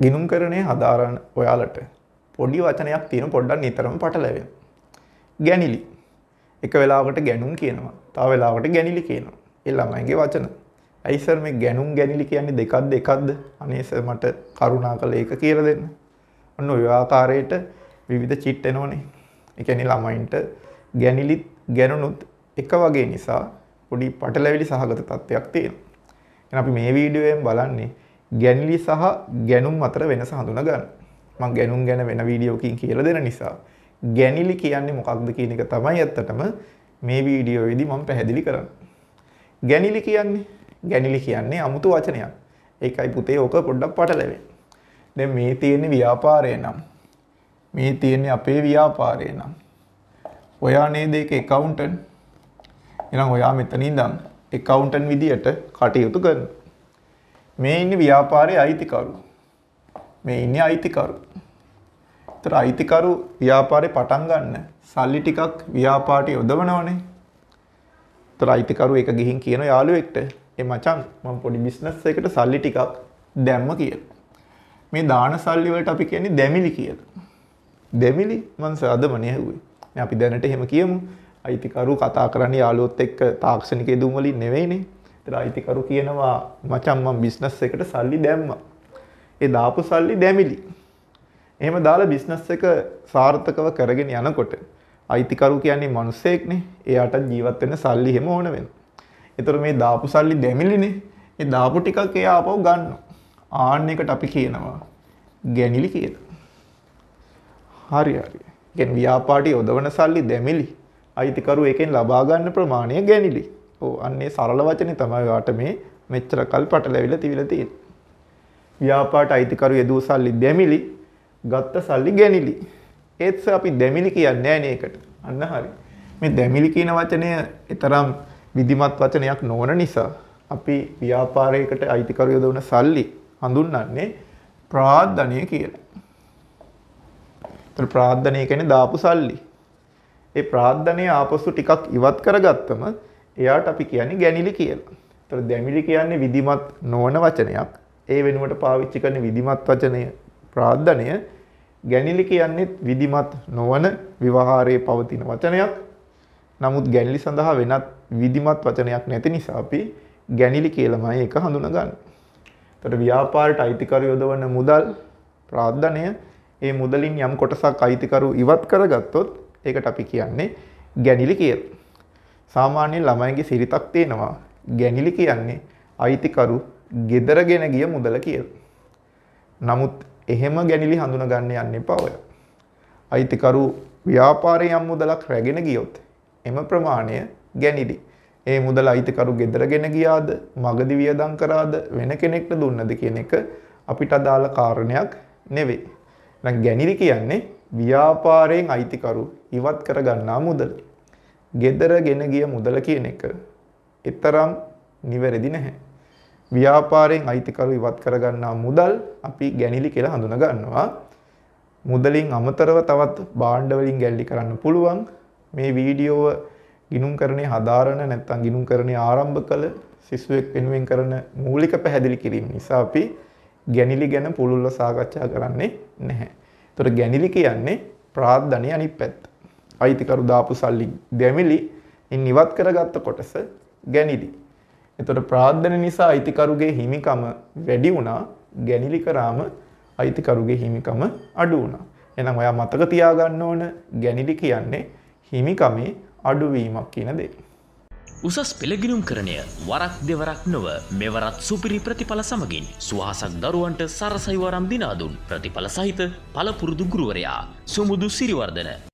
ගිනුම් කරණය හදාරන්න ඔයාලට. පොඩි වචනයක් තියෙන පොඩ්ඩක් නිතරම පටලැවෙන. ගැනිලි එක වෙලාවට ගැනුම් කියනවා. තා වෙලාවට ගැනිලි කියනවා. ඒ ළමයිගේ වචන. ඇයිසර් මේ ගැනුම් ගැනිලි කියන්නේ දෙකක්ද? එකක්ද අනේස මට කරුණා කළ ඒක කියලා දෙන්න. ඔන්න ඔය ආකාරයට විවිධ චිට් එනෝනේ ඒ කියන්නේ ළමයින්ට ගැනිලිත් ගැනුනුත් එක වගේ නිසා පොඩි පටලැවිලි සහගත තත්ත්වයක් තියෙනවා. එහෙනම් අපි මේ වීඩියෝයෙන් බලන්නේ ගැනිලි සහ ගැනුම් අතර වෙනස හඳුනා ගන්න මම ගැනුම් ගැන වෙන වීඩියෝකින් කියලා දෙන නිසා ගැනිලි කියන්නේ මොකක්ද කියන එක තමයි ඇත්තටම මේ වීඩියෝවේදී මම පැහැදිලි කරන්නේ. ගැනිලි කියන්නේ ගැනිලි කියන්නේ 아무තු වචනයක්. ඒකයි පුතේ ඕක පොඩ්ඩක් පටලැවෙන්නේ. දැන් මේ තියෙන ව්‍යාපාරය නම් මේ තියෙන්නේ අපේ ව්‍යාපාරය නම් ඔයා නේද ඒක accountant. එහෙනම් ඔයා මෙතන ඉඳන් accountant විදියට කටයුතු කරනවා. මේ ඉන්නේ ව්‍යාපාරයේ අයිතිකරු. මේ ඉන්නේ අයිතිකරු. ඒතර අයිතිකරු ව්‍යාපාරේ පටන් ගන්න සල්ලි ටිකක් ව්‍යාපාරට යොදවනවනේ. ඒතර අයිතිකරු එක ගිහින් කියන යාළුවෙක්ට "ඒ මචං මම පොඩි බිස්නස් එකකට සල්ලි ටිකක් දැම්ම කියලා." මේ දාන සල්ලි වලට අපි කියන්නේ දැමිලි කියලා. දැමිලි මං සාදමනේ ඇහුවේ. මේ අපි දැනට එහෙම කියමු. අයිතිකරු කතා කරන්නේ යාළුවොත් එක්ක තාක්ෂණික යෙදුම් වලින් නෙවෙයිනේ. ඒතර අයිතිකරු කියනවා "මචං මම බිස්නස් එකට සල්ලි දැම්මා." ඒ දාපු සල්ලි දැමිලි. එහෙම දාලා බිස්නස් එක සාර්ථකව කරගෙන යනකොට අයිතිකරු කියන්නේ මිනිස්සෙක්නේ. එයාට ජීවත් වෙන්න සල්ලි හැම ඕන වෙනවා. ඒතර මේ දාපු සල්ලි දැමිලිනේ. ඒ දාපු ටිකක් එයා ආපහු ගන්නවා. ආන්න එකට අපි කියනවා ගැනිලි කියලා. හරි හරි. කියන්නේ ව්‍යාපාරටි යොදවන සල්ලි දැමිලි. අයිතිකරු එකෙන් ලබා ගන්න ප්‍රමාණය ගැනිලි. ඔව් අන්නේ සරල වචනේ තමයි ඔයාට මේ මෙච්චර කල් පටලැවිලා තිබිලා තියෙන්නේ. ව්‍යාපාරට අයිතිකරු යෙදුව සල්ලි දැමිලි ගත්ත සල්ලි ගැනිලි. ඒත් අපි දැමිලි කියන්නේ නැහැ නේකට. අන්න හරි. මේ දැමිලි කියන වචනය ඊතරම් විධිමත් වචනයක් නොවන නිසා අපි ව්‍යාපාරයකට අයිතිකරු යොදවන සල්ලි හඳුන්වන්නේ ප්‍රාර්ධනය කියලා. ඒතර ප්‍රාර්ධනය කියන්නේ දාපු සල්ලි. ඒ ප්‍රාර්ධනය ආපසු ටිකක් ඉවත් කරගත්තම එයාට අපි කියන්නේ ගැනිලි කියලා. ඒතර දැමිලි කියන්නේ විධිමත් නොවන වචනයක්. ඒ වෙනුවට පාවිච්චි කරන විධිමත් වචනය ප්‍රාර්ධනය ගැනිලි කියන්නේ විධිමත් නොවන විවහාරයේ පවතින වචනයක්. නමුත් ගැනිලි සඳහා වෙනත් විධිමත් වචනයක් නැති නිසා අපි ගැනිලි කියලාමයි ඒක හඳුනගන්නේ. එතකොට ව්‍යාපාරයට අයිතිකරු යොදවන මුදල් ප්‍රාර්ධනය ඒ මුදලින් යම් කොටසක් අයිතිකරු ඉවත් කරගත්තොත් ඒකට අපි කියන්නේ ගැනිලි කියලා. සාමාන්‍යයෙන් ළමයින්ගේ සිරිතක් තියෙනවා ගැනිලි කියන්නේ අයිතිකරු ගෙදරගෙන ගිය මුදල කියලා. නමුත් එහෙම ගැනිලි හඳුනගන්න යන්න එපා ඔය. අයිතිකරු ව්‍යාපාරයේ යම් මුදලක් රැගෙන ගියොත් එම ප්‍රමාණය ගැනිලි. ඒ මුදල අයිතිකරු ගෙදරගෙන ගියාද, මගදි වියදම් කරාද, වෙන කෙනෙක්ට දුන්නද කියන එක අපිට අදාළ කාරණයක් නෙවෙයි. දැන් ගැනිලි කියන්නේ ව්‍යාපාරයෙන් අයිතිකරු ඉවත් කරගන්නා මුදල. ගෙදරගෙන ගිය මුදල කියන එක ඊතරම් නිවැරදි නැහැ. ව්‍යාපාරයෙන් අයිතිකරු ඉවත් කරගන්නා මුදල් අපි ගැනිලි කියලා හඳුන ගන්නවා. මුදලින් අමතරව තවත් භාණ්ඩ වලින් ගැල්ලි කරන්න පුළුවන්. මේ වීඩියෝව ගිණුම්කරණය හදාරන නැත්නම් ගිණුම්කරණය ආරම්භ කළ සිසුවෙක් වෙනුවෙන් කරන මූලික පැහැදිලි කිරීම නිසා අපි ගැනිලි ගැන පුළුල්ව සාකච්ඡා කරන්නේ නැහැ. ඒතර ගැනිලි කියන්නේ ප්‍රාර්ථනීය අනිත් පැත්ත. අයිතිකරු දාපු සල්ලි දෙමිලි ඉන් ඉවත් කරගත්ත කොටස ගැනිලි. එතකොට ප්‍රාර්ථන නිසා අයිතිකරුගේ හිමිකම වැඩි වුණා ගැනිලි කරාම අයිතිකරුගේ හිමිකම අඩු වුණා. එහෙනම් ඔයා මතක තියාගන්න ඕන ගැනිලි කියන්නේ හිමිකමේ අඩුවීමක් කියන දේ. උසස් පෙළගිනුම් කරණය වරක් දෙවරක් නොව මෙවරත් සුපිරි ප්‍රතිඵල සමගින් සුවහසක් දරුවන්ට සරසයිවරම් දිනාදුන් ප්‍රතිඵල සහිත පළපුරුදු ගුරුවරයා සුමුදු සිරිවර්ධන